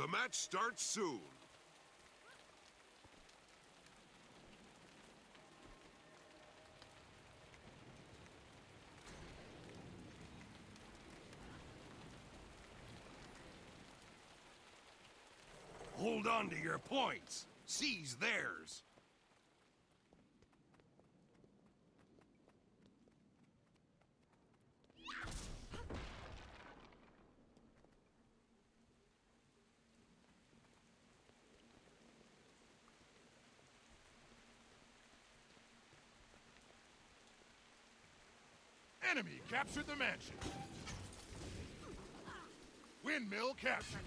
The match starts soon. Hold on to your points. Seize theirs. Enemy captured the mansion. Windmill captured.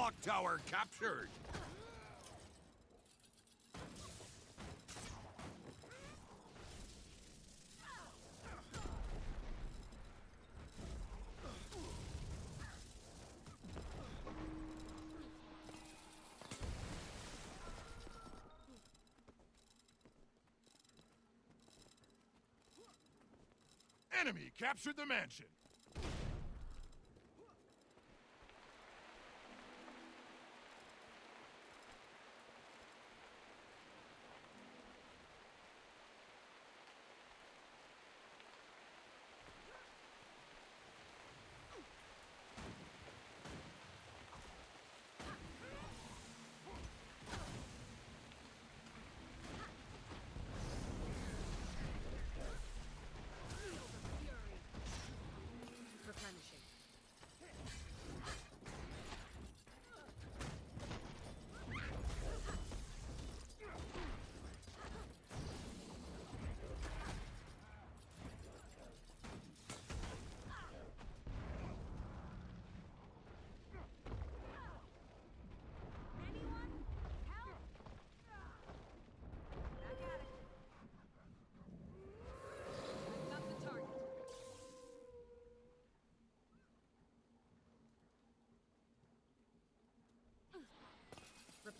Clock tower captured. Enemy captured the mansion.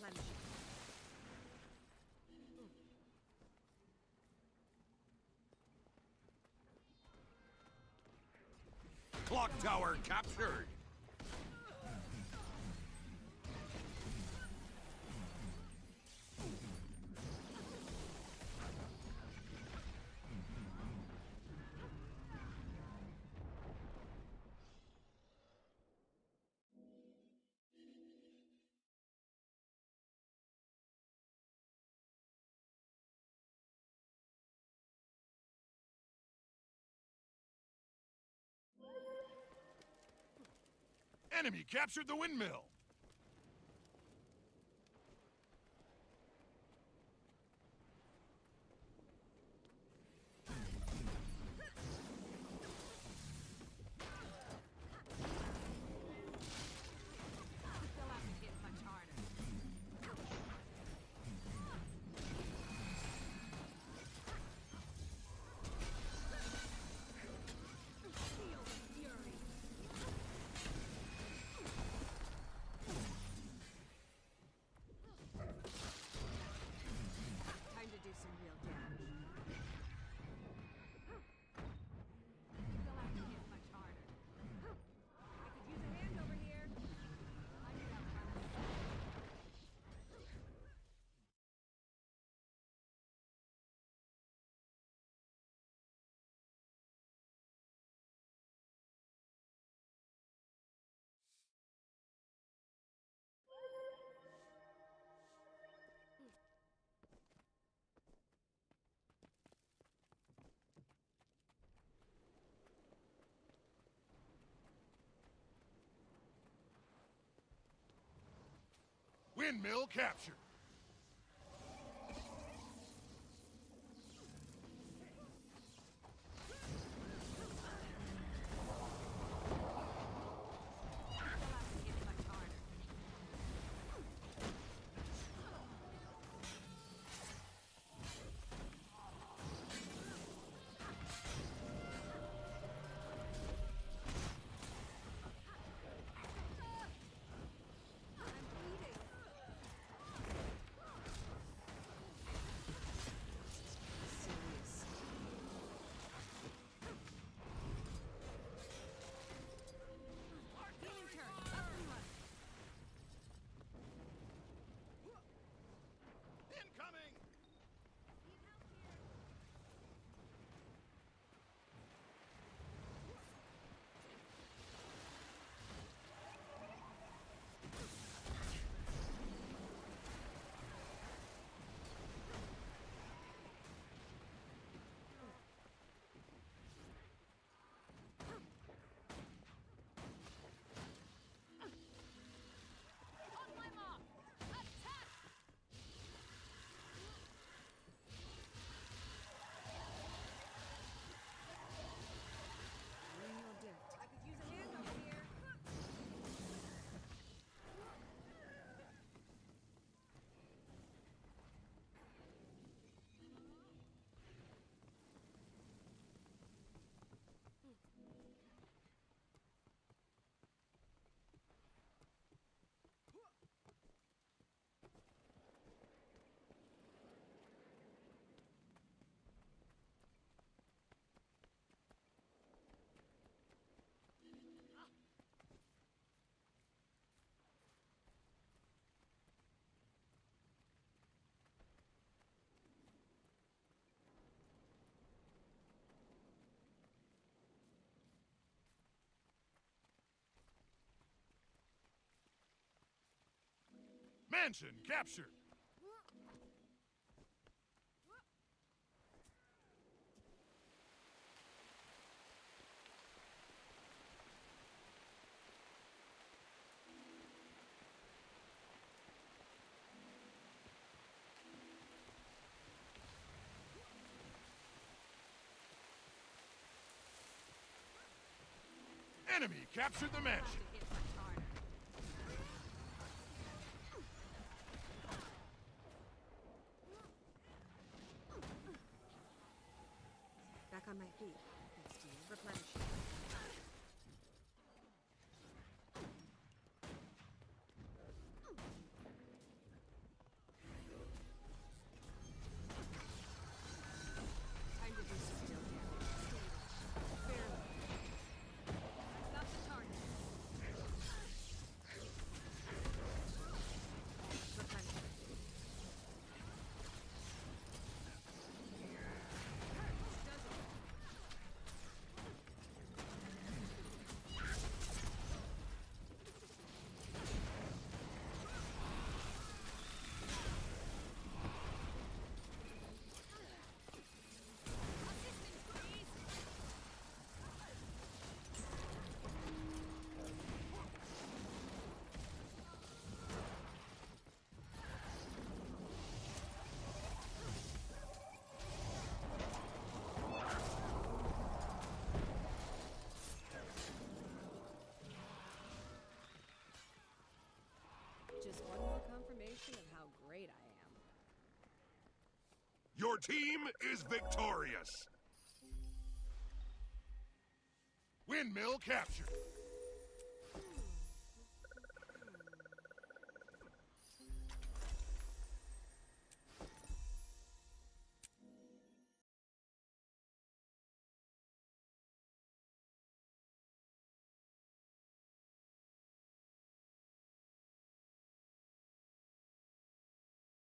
Replenishing. Clock tower captured. Enemy captured the windmill. Windmill captured. Mansion captured. Enemy captured the mansion. Back on my feet. Thanks to team is victorious. Windmill captured.